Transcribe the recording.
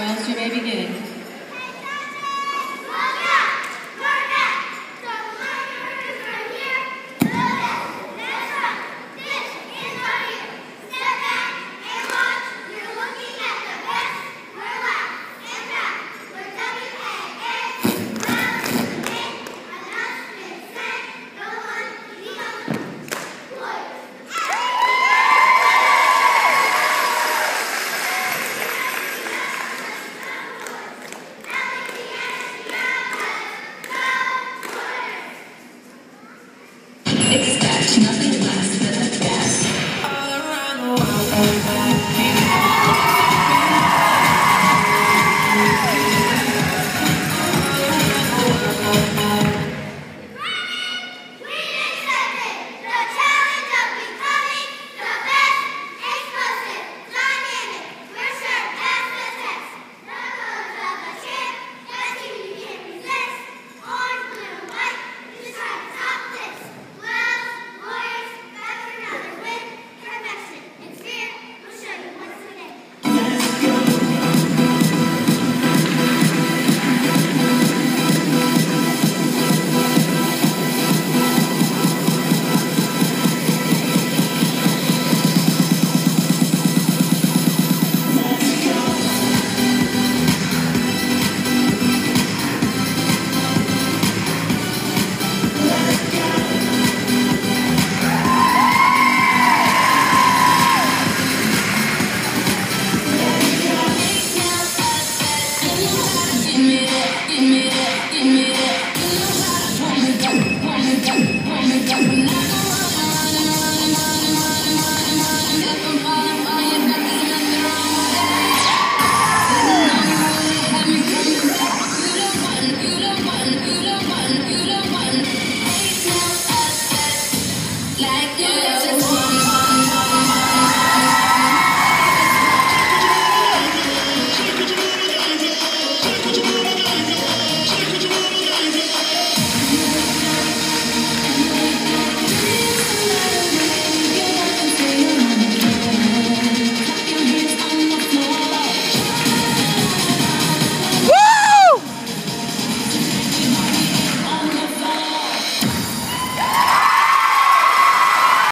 Wells, you may begin.